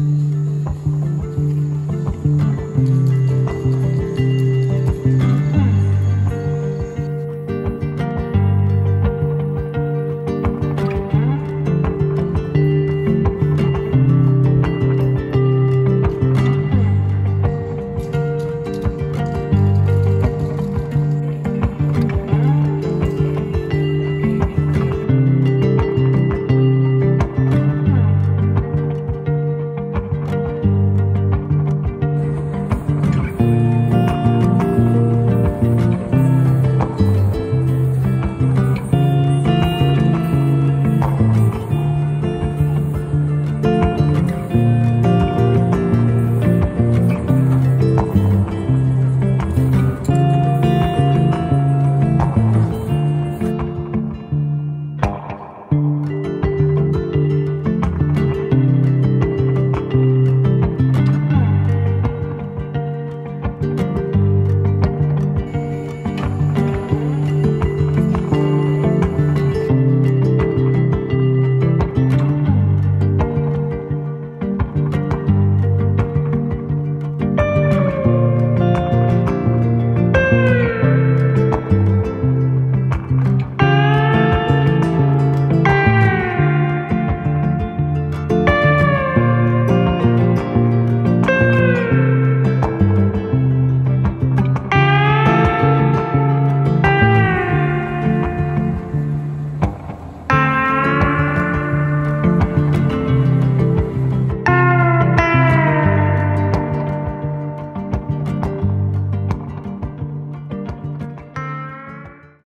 Mm-hmm.